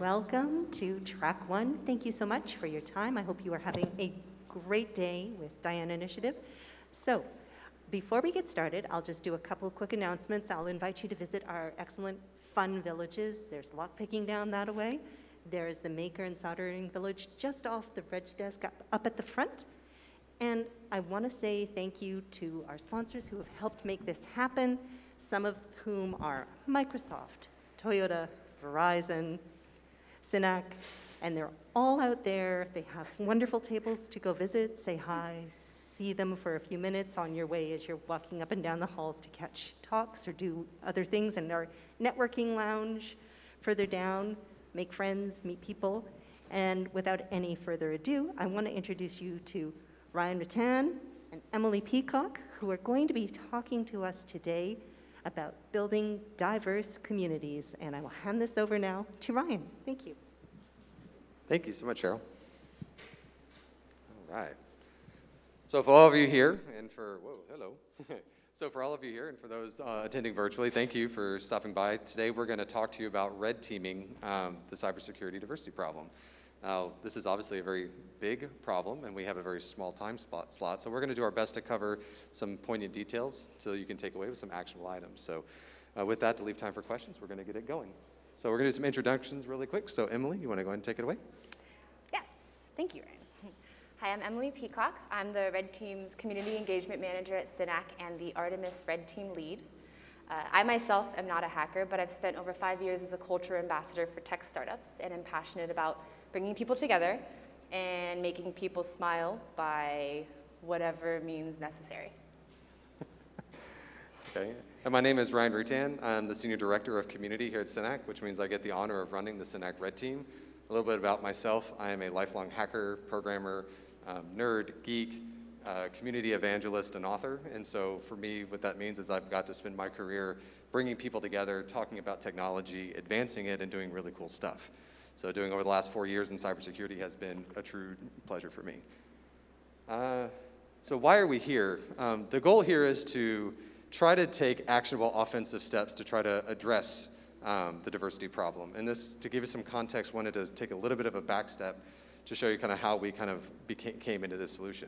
Welcome to Track One. Thank you so much for your time. I hope you are having a great day with Diana Initiative. So, before we get started, I'll just do a couple quick announcements. I'll invite you to visit our excellent fun villages. There's lockpicking down that way. There's the maker and soldering village just off the reg desk up, up at the front. And I want to say thank you to our sponsors who have helped make this happen, some of whom are Microsoft, Toyota, Verizon, Synack, and they're all out there. They have wonderful tables to go visit, say hi, see them for a few minutes on your way as you're walking up and down the halls to catch talks or do other things in our networking lounge further down, make friends, meet people. And without any further ado, I want to introduce you to Ryan Rutan and Emily Peacock, who are going to be talking to us today about building diverse communities. And I will hand this over now to Ryan. Thank you. Thank you so much, Cheryl. All right. So for all of you here, and for, whoa, hello. so for all of you here, and for those uh, attending virtually, thank you for stopping by. Today we're going to talk to you about red teaming um, the cybersecurity diversity problem. Now, this is obviously a very big problem, and we have a very small time spot, slot, so we're going to do our best to cover some poignant details so you can take away with some actionable items. So uh, with that, to leave time for questions, we're going to get it going. So we're going to do some introductions really quick. So Emily, you want to go ahead and take it away? Yes, thank you, Ryan. Hi, I'm Emily Peacock. I'm the Red Team's Community Engagement Manager at Synack and the Artemis Red Team Lead. Uh, I myself am not a hacker, but I've spent over five years as a culture ambassador for tech startups and am passionate about bringing people together and making people smile by whatever means necessary. okay. And my name is Ryan Rutan. I'm the Senior Director of Community here at Synack, which means I get the honor of running the Synack Red Team. A little bit about myself. I am a lifelong hacker, programmer, um, nerd, geek, uh, community evangelist, and author. And so for me, what that means is I've got to spend my career bringing people together, talking about technology, advancing it, and doing really cool stuff. So doing over the last four years in cybersecurity has been a true pleasure for me. Uh, so why are we here? Um, the goal here is to try to take actionable offensive steps to try to address um, the diversity problem. And this, to give you some context, wanted to take a little bit of a back step to show you kind of how we kind of became, came into this solution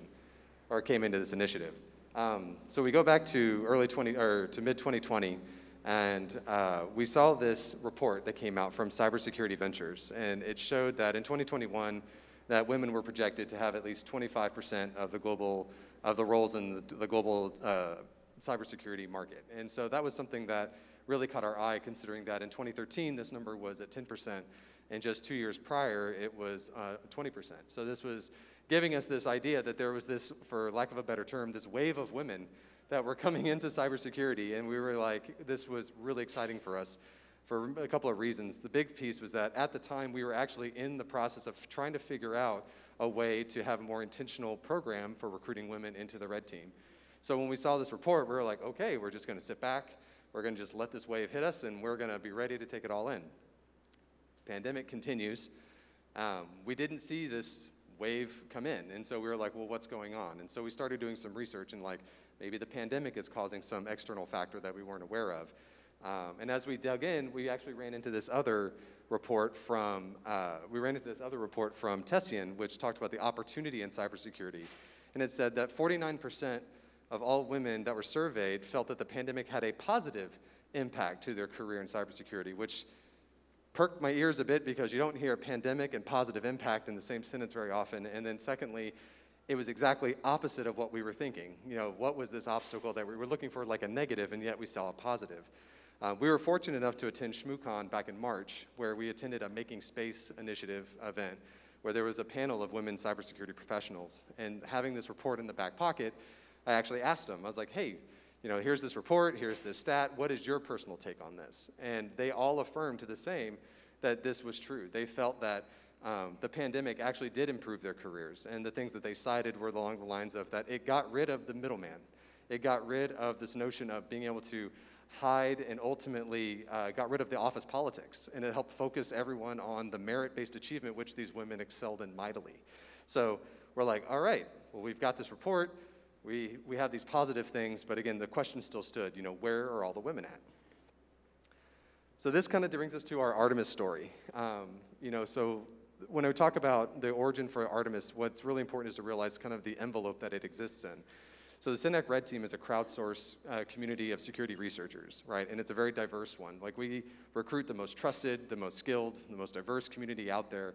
or came into this initiative. Um, so we go back to early 20 or to mid 2020, and uh, we saw this report that came out from Cybersecurity Ventures, and it showed that in 2021, that women were projected to have at least 25% of the global of the roles in the, the global uh, cybersecurity market. And so that was something that really caught our eye, considering that in 2013 this number was at 10%, and just two years prior it was uh, 20%. So this was giving us this idea that there was this, for lack of a better term, this wave of women that were coming into cybersecurity, and we were like, this was really exciting for us for a couple of reasons. The big piece was that at the time we were actually in the process of trying to figure out a way to have a more intentional program for recruiting women into the red team. So when we saw this report, we were like, okay, we're just going to sit back, we're going to just let this wave hit us, and we're going to be ready to take it all in. Pandemic continues. Um, we didn't see this wave come in, and so we were like, well, what's going on? And so we started doing some research, and like, maybe the pandemic is causing some external factor that we weren't aware of. Um, and as we dug in, we actually ran into this other report from, uh, we ran into this other report from Tessian, which talked about the opportunity in cybersecurity. And it said that 49% of all women that were surveyed felt that the pandemic had a positive impact to their career in cybersecurity, which perked my ears a bit because you don't hear pandemic and positive impact in the same sentence very often. And then secondly, it was exactly opposite of what we were thinking. You know, what was this obstacle that we were looking for like a negative and yet we saw a positive? Uh, we were fortunate enough to attend ShmooCon back in March, where we attended a Making Space initiative event, where there was a panel of women cybersecurity professionals. And having this report in the back pocket, I actually asked them, I was like, hey, you know, here's this report, here's this stat, what is your personal take on this? And they all affirmed to the same that this was true. They felt that um, the pandemic actually did improve their careers. And the things that they cited were along the lines of that it got rid of the middleman. It got rid of this notion of being able to hide and ultimately uh, got rid of the office politics. And it helped focus everyone on the merit based achievement, which these women excelled in mightily. So we're like, all right, well, we've got this report we, we had these positive things, but again, the question still stood, you know, where are all the women at? So this kind of brings us to our Artemis story. Um, you know, so when I talk about the origin for Artemis, what's really important is to realize kind of the envelope that it exists in. So the Synack Red Team is a crowdsourced uh, community of security researchers, right? And it's a very diverse one. Like we recruit the most trusted, the most skilled, the most diverse community out there.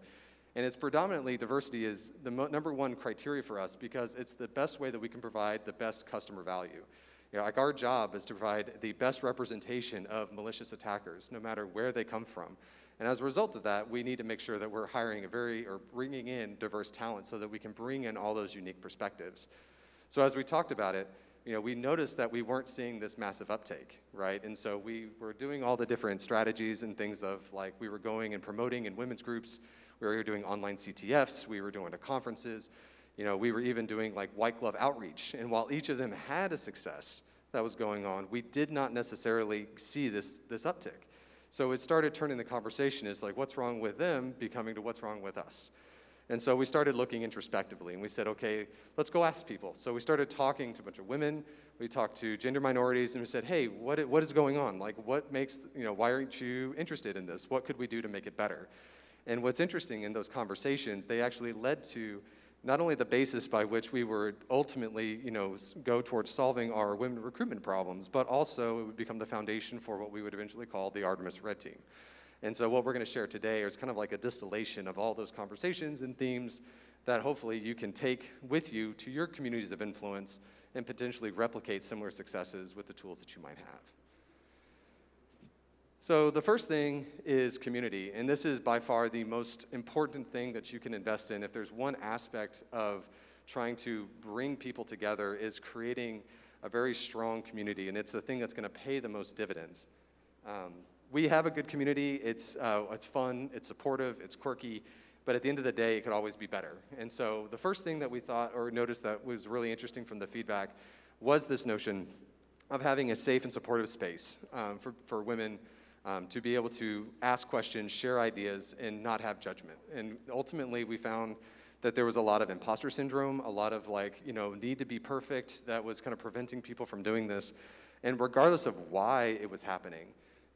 And it's predominantly diversity is the number one criteria for us because it's the best way that we can provide the best customer value. You know, like our job is to provide the best representation of malicious attackers, no matter where they come from. And as a result of that, we need to make sure that we're hiring a very, or bringing in diverse talent so that we can bring in all those unique perspectives. So as we talked about it, you know, we noticed that we weren't seeing this massive uptake, right? And so we were doing all the different strategies and things of like we were going and promoting in women's groups, we were doing online CTFs, we were doing conferences, you know, we were even doing like white glove outreach. And while each of them had a success that was going on, we did not necessarily see this, this uptick. So it started turning the conversation is like what's wrong with them becoming to what's wrong with us. And so we started looking introspectively and we said, okay, let's go ask people. So we started talking to a bunch of women, we talked to gender minorities, and we said, hey, what, what is going on? Like, what makes, you know, why aren't you interested in this? What could we do to make it better? And what's interesting in those conversations, they actually led to not only the basis by which we would ultimately, you know, go towards solving our women recruitment problems, but also it would become the foundation for what we would eventually call the Artemis Red Team. And so what we're going to share today is kind of like a distillation of all those conversations and themes that hopefully you can take with you to your communities of influence and potentially replicate similar successes with the tools that you might have. So the first thing is community, and this is by far the most important thing that you can invest in. If there's one aspect of trying to bring people together is creating a very strong community, and it's the thing that's going to pay the most dividends. Um, we have a good community. It's, uh, it's fun, it's supportive, it's quirky, but at the end of the day, it could always be better. And so the first thing that we thought or noticed that was really interesting from the feedback was this notion of having a safe and supportive space um, for, for women um, to be able to ask questions, share ideas, and not have judgment. And ultimately, we found that there was a lot of imposter syndrome, a lot of like, you know, need to be perfect that was kind of preventing people from doing this. And regardless of why it was happening,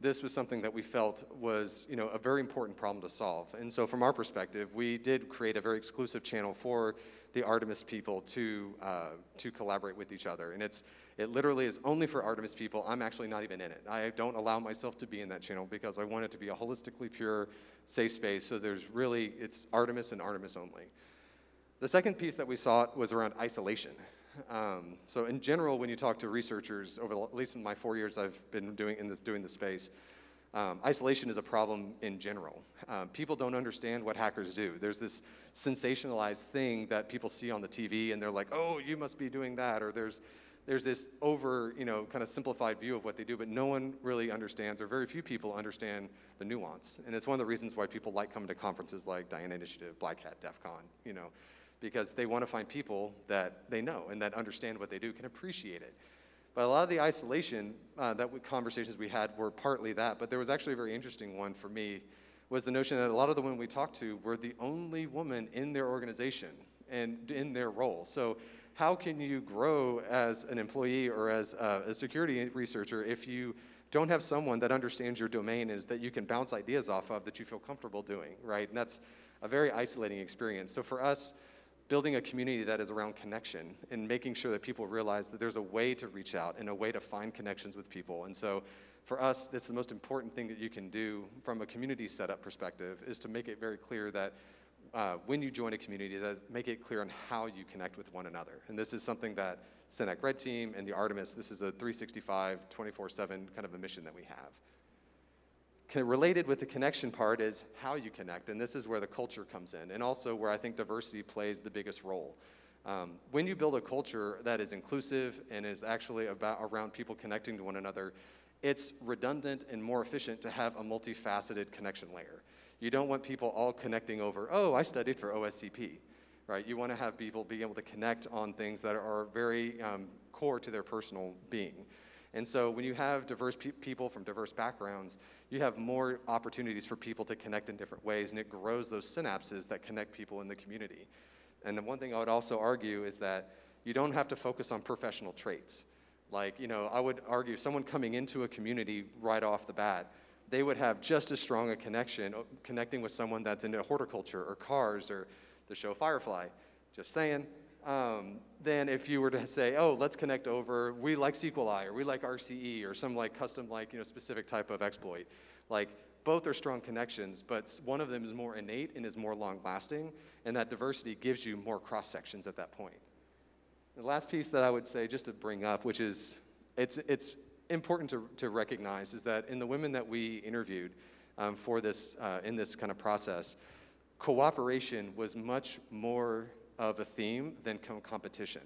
this was something that we felt was you know, a very important problem to solve. And so from our perspective, we did create a very exclusive channel for the Artemis people to, uh, to collaborate with each other. And it's, it literally is only for Artemis people. I'm actually not even in it. I don't allow myself to be in that channel because I want it to be a holistically pure, safe space. So there's really, it's Artemis and Artemis only. The second piece that we saw was around isolation. Um, so in general, when you talk to researchers, over the, at least in my four years I've been doing in this doing the space, um, isolation is a problem in general. Um, people don't understand what hackers do. There's this sensationalized thing that people see on the TV, and they're like, "Oh, you must be doing that," or there's there's this over, you know, kind of simplified view of what they do, but no one really understands, or very few people understand the nuance. And it's one of the reasons why people like coming to conferences like Diana Initiative, Black Hat, DEF CON, you know, because they want to find people that they know and that understand what they do, can appreciate it. But a lot of the isolation uh, that we, conversations we had were partly that, but there was actually a very interesting one for me was the notion that a lot of the women we talked to were the only woman in their organization and in their role. So how can you grow as an employee or as a, a security researcher if you don't have someone that understands your domain is that you can bounce ideas off of that you feel comfortable doing, right? And that's a very isolating experience. So for us, building a community that is around connection and making sure that people realize that there's a way to reach out and a way to find connections with people. And so for us, that's the most important thing that you can do from a community setup perspective is to make it very clear that uh, when you join a community, that make it clear on how you connect with one another. And this is something that Synack Red Team and the Artemis, this is a 365, 24-7 kind of a mission that we have related with the connection part is how you connect, and this is where the culture comes in, and also where I think diversity plays the biggest role. Um, when you build a culture that is inclusive and is actually about around people connecting to one another, it's redundant and more efficient to have a multifaceted connection layer. You don't want people all connecting over, oh, I studied for OSCP, right? You want to have people be able to connect on things that are very um, core to their personal being. And so when you have diverse pe people from diverse backgrounds, you have more opportunities for people to connect in different ways, and it grows those synapses that connect people in the community. And the one thing I would also argue is that you don't have to focus on professional traits. Like, you know, I would argue someone coming into a community right off the bat they would have just as strong a connection uh, connecting with someone that's into horticulture or cars or the show Firefly. Just saying. Um, than if you were to say, oh, let's connect over, we like SQLi or we like RCE or some like custom like, you know, specific type of exploit. Like both are strong connections, but one of them is more innate and is more long lasting, and that diversity gives you more cross sections at that point. The last piece that I would say, just to bring up, which is it's, it's important to, to recognize, is that in the women that we interviewed um, for this, uh, in this kind of process, cooperation was much more of a theme than com- competition,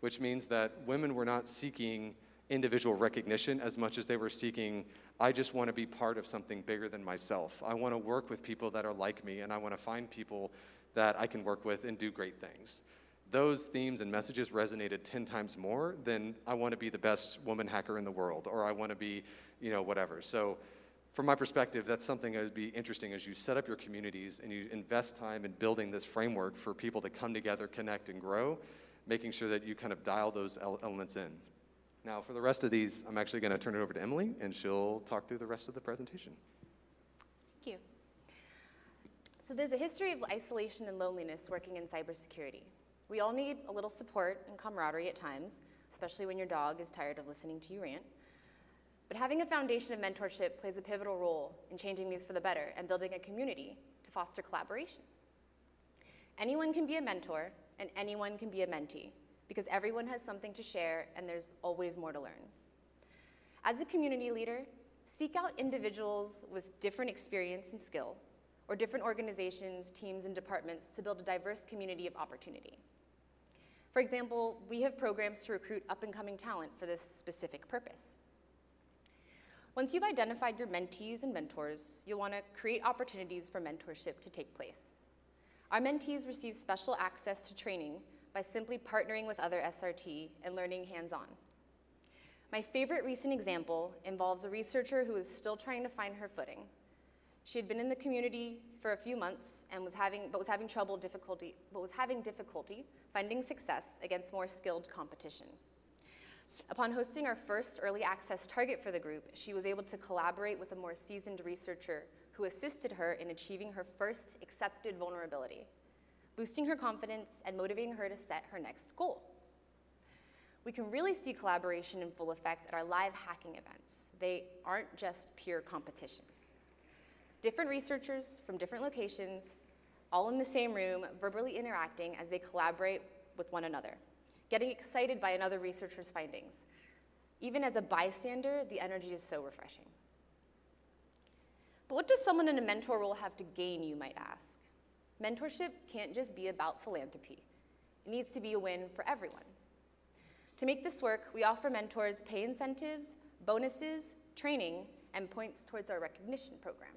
which means that women were not seeking individual recognition as much as they were seeking, I just want to be part of something bigger than myself. I want to work with people that are like me, and I want to find people that I can work with and do great things. Those themes and messages resonated 10 times more than I want to be the best woman hacker in the world, or I want to be, you know, whatever. So, from my perspective, that's something that would be interesting as you set up your communities and you invest time in building this framework for people to come together, connect, and grow, making sure that you kind of dial those elements in. Now, for the rest of these, I'm actually going to turn it over to Emily, and she'll talk through the rest of the presentation. Thank you. So there's a history of isolation and loneliness working in cybersecurity. We all need a little support and camaraderie at times, especially when your dog is tired of listening to you rant. But having a foundation of mentorship plays a pivotal role in changing these for the better and building a community to foster collaboration. Anyone can be a mentor, and anyone can be a mentee because everyone has something to share and there's always more to learn. As a community leader, seek out individuals with different experience and skill, or different organizations, teams, and departments to build a diverse community of opportunity. For example, we have programs to recruit up and coming talent for this specific purpose. Once you've identified your mentees and mentors, you'll want to create opportunities for mentorship to take place. Our mentees receive special access to training by simply partnering with other SRT and learning hands-on. My favorite recent example involves a researcher who is still trying to find her footing. She had been in the community for a few months and was having, but was having trouble difficulty, but was having difficulty finding success against more skilled competition. Upon hosting our first early access target for the group, she was able to collaborate with a more seasoned researcher who assisted her in achieving her first accepted vulnerability boosting her confidence and motivating her to set her next goal. We can really see collaboration in full effect at our live hacking events. They aren't just pure competition. Different researchers from different locations, all in the same room, verbally interacting as they collaborate with one another, getting excited by another researcher's findings. Even as a bystander, the energy is so refreshing. But what does someone in a mentor role have to gain, you might ask? Mentorship can't just be about philanthropy. It needs to be a win for everyone. To make this work, we offer mentors pay incentives, bonuses, training, and points towards our recognition program.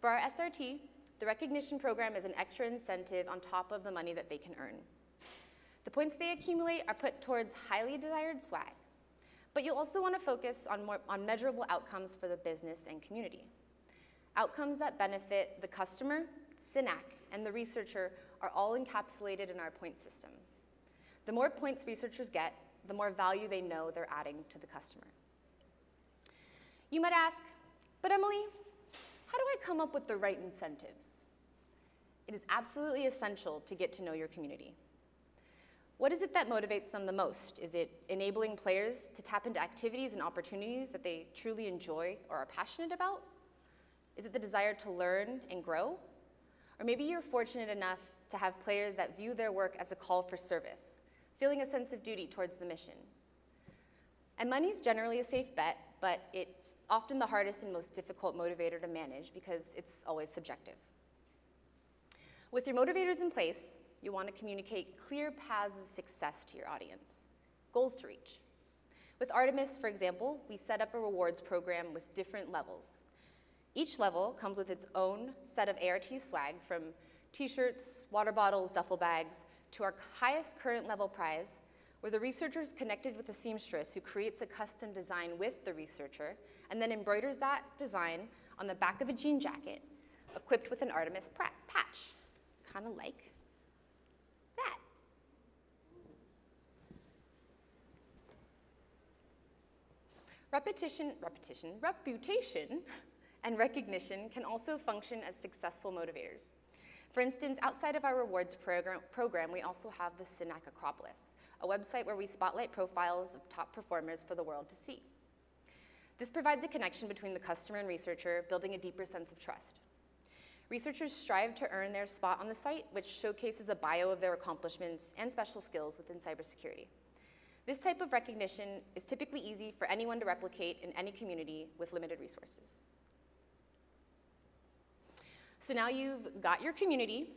For our SRT, the recognition program is an extra incentive on top of the money that they can earn. The points they accumulate are put towards highly desired swag, but you'll also want to focus on, more, on measurable outcomes for the business and community. Outcomes that benefit the customer, Synack, and the researcher are all encapsulated in our point system. The more points researchers get, the more value they know they're adding to the customer. You might ask, but Emily, how do I come up with the right incentives? It is absolutely essential to get to know your community. What is it that motivates them the most? Is it enabling players to tap into activities and opportunities that they truly enjoy or are passionate about? Is it the desire to learn and grow? Or maybe you're fortunate enough to have players that view their work as a call for service, feeling a sense of duty towards the mission. And money is generally a safe bet, but it's often the hardest and most difficult motivator to manage because it's always subjective. With your motivators in place, you want to communicate clear paths of success to your audience, goals to reach. With Artemis, for example, we set up a rewards program with different levels each level comes with its own set of ART swag from t-shirts, water bottles, duffel bags, to our highest current level prize, where the researchers connected with a seamstress who creates a custom design with the researcher and then embroiders that design on the back of a jean jacket, equipped with an Artemis patch, kind of like that. Repetition, repetition, reputation, and recognition can also function as successful motivators. For instance, outside of our rewards program, program, we also have the Synack Acropolis, a website where we spotlight profiles of top performers for the world to see. This provides a connection between the customer and researcher, building a deeper sense of trust. Researchers strive to earn their spot on the site, which showcases a bio of their accomplishments and special skills within cybersecurity. This type of recognition is typically easy for anyone to replicate in any community with limited resources. So now you've got your community,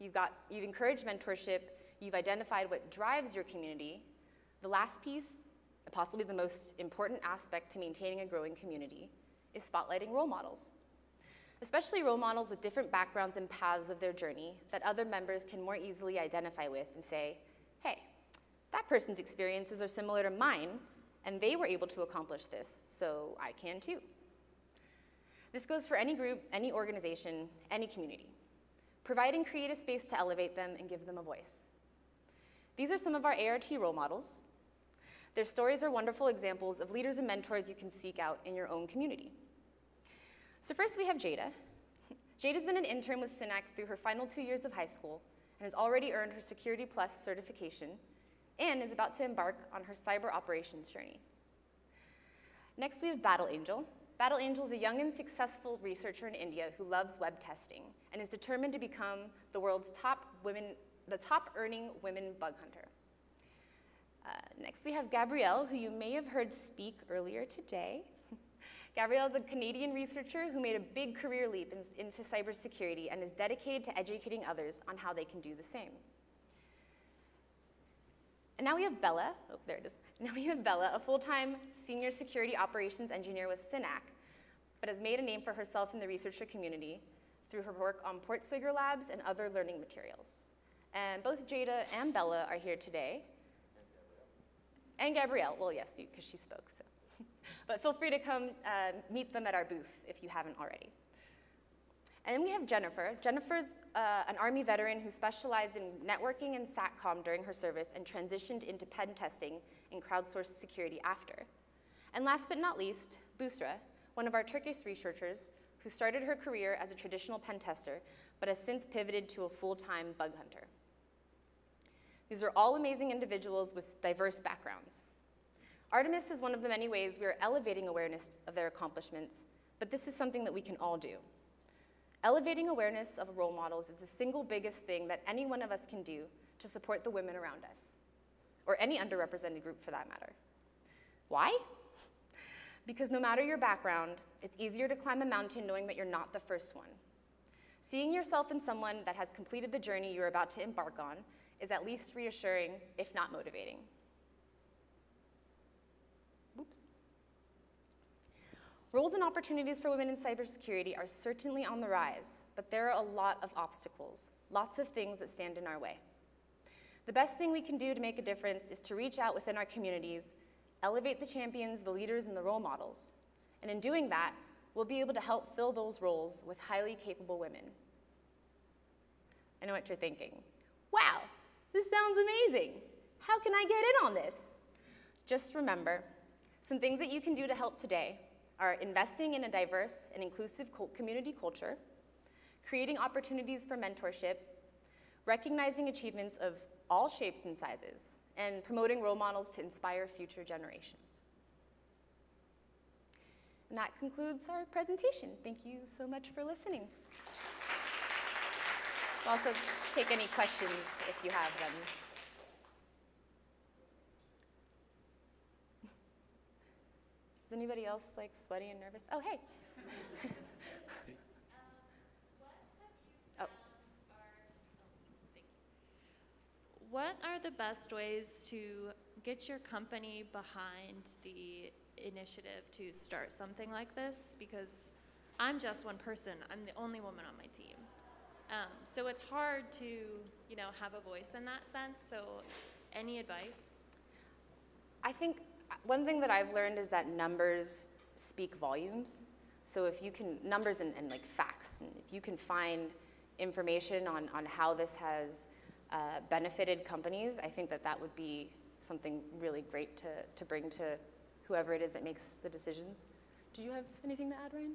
you've, got, you've encouraged mentorship, you've identified what drives your community. The last piece, possibly the most important aspect to maintaining a growing community, is spotlighting role models. Especially role models with different backgrounds and paths of their journey that other members can more easily identify with and say, hey, that person's experiences are similar to mine, and they were able to accomplish this, so I can too. This goes for any group, any organization, any community. Provide and create a space to elevate them and give them a voice. These are some of our ART role models. Their stories are wonderful examples of leaders and mentors you can seek out in your own community. So first we have Jada. Jada's been an intern with Synack through her final two years of high school and has already earned her Security Plus certification and is about to embark on her cyber operations journey. Next, we have Battle Angel. Battle Angel is a young and successful researcher in India who loves web testing and is determined to become the world's top women, the top earning women bug hunter. Uh, next, we have Gabrielle, who you may have heard speak earlier today. Gabrielle is a Canadian researcher who made a big career leap in, into cybersecurity and is dedicated to educating others on how they can do the same. And now we have Bella, oh, there it is. Now we have Bella, a full-time senior security operations engineer with Synack, but has made a name for herself in the researcher community through her work on PortSwigger Labs and other learning materials. And both Jada and Bella are here today. And Gabrielle, well, yes, because she spoke, so. but feel free to come uh, meet them at our booth if you haven't already. And then we have Jennifer. Jennifer's uh, an Army veteran who specialized in networking and SATCOM during her service and transitioned into pen testing and crowdsourced security after. And last but not least, Busra, one of our Turkish researchers who started her career as a traditional pen tester, but has since pivoted to a full-time bug hunter. These are all amazing individuals with diverse backgrounds. Artemis is one of the many ways we are elevating awareness of their accomplishments, but this is something that we can all do. Elevating awareness of role models is the single biggest thing that any one of us can do to support the women around us, or any underrepresented group for that matter. Why? Because no matter your background, it's easier to climb a mountain knowing that you're not the first one. Seeing yourself in someone that has completed the journey you're about to embark on is at least reassuring, if not motivating. Oops. Roles and opportunities for women in cybersecurity are certainly on the rise, but there are a lot of obstacles, lots of things that stand in our way. The best thing we can do to make a difference is to reach out within our communities, elevate the champions, the leaders, and the role models. And in doing that, we'll be able to help fill those roles with highly capable women. I know what you're thinking. Wow, this sounds amazing. How can I get in on this? Just remember, some things that you can do to help today are investing in a diverse and inclusive community culture, creating opportunities for mentorship, recognizing achievements of all shapes and sizes, and promoting role models to inspire future generations. And that concludes our presentation. Thank you so much for listening. We'll also take any questions if you have them. Is anybody else like sweaty and nervous? Oh, hey. oh. What are the best ways to get your company behind the initiative to start something like this? Because I'm just one person. I'm the only woman on my team. Um, so it's hard to, you know, have a voice in that sense. So any advice? I think one thing that I've learned is that numbers speak volumes. So if you can, numbers and, and like facts, and if you can find information on, on how this has uh, benefited companies, I think that that would be something really great to, to bring to whoever it is that makes the decisions. Do you have anything to add, Ryan?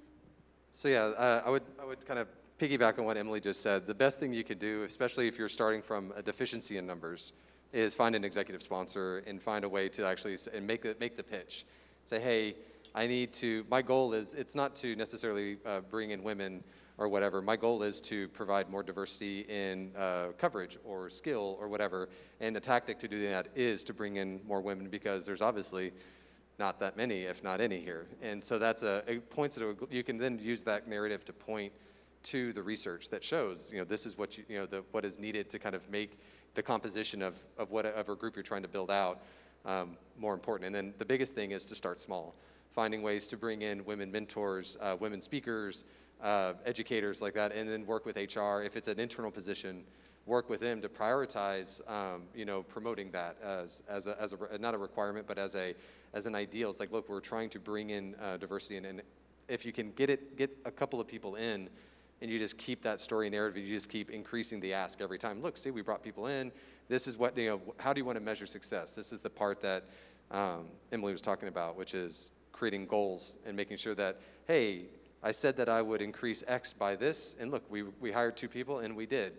So yeah, uh, I would I would kind of piggyback on what Emily just said. The best thing you could do, especially if you're starting from a deficiency in numbers, is find an executive sponsor and find a way to actually and make the make the pitch. Say, hey, I need to. My goal is it's not to necessarily uh, bring in women or whatever. My goal is to provide more diversity in uh, coverage or skill or whatever. And the tactic to do that is to bring in more women because there's obviously not that many, if not any here. And so that's a, it points to, a- you can then use that narrative to point to the research that shows, you know, this is what you, you know, the, what is needed to kind of make the composition of, of whatever group you're trying to build out um, more important. And then the biggest thing is to start small, finding ways to bring in women mentors, uh, women speakers, uh, educators like that, and then work with HR. If it's an internal position, work with them to prioritize, um, you know, promoting that as, as, a, as a, not a requirement, but as a, as an ideal. It's like, look, we're trying to bring in uh, diversity, and, and if you can get it, get a couple of people in, and you just keep that story narrative, you just keep increasing the ask every time. Look, see, we brought people in. This is what, you know, how do you want to measure success? This is the part that um, Emily was talking about, which is creating goals and making sure that, hey, I said that I would increase X by this, and look, we, we hired two people, and we did.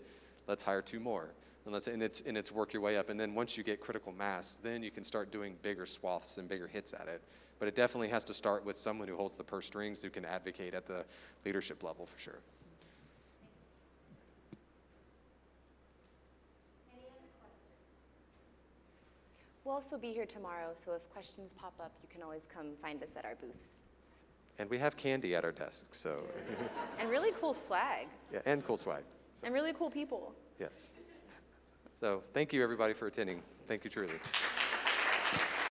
Let's hire two more. And, let's, and, it's, and it's work your way up. And then once you get critical mass, then you can start doing bigger swaths and bigger hits at it. But it definitely has to start with someone who holds the purse strings, who can advocate at the leadership level for sure. We'll also be here tomorrow, so if questions pop up, you can always come find us at our booth. And we have candy at our desk, so, And really cool swag, yeah, and cool swag. So, and really cool people. yes. So thank you, everybody, for attending. Thank you, truly.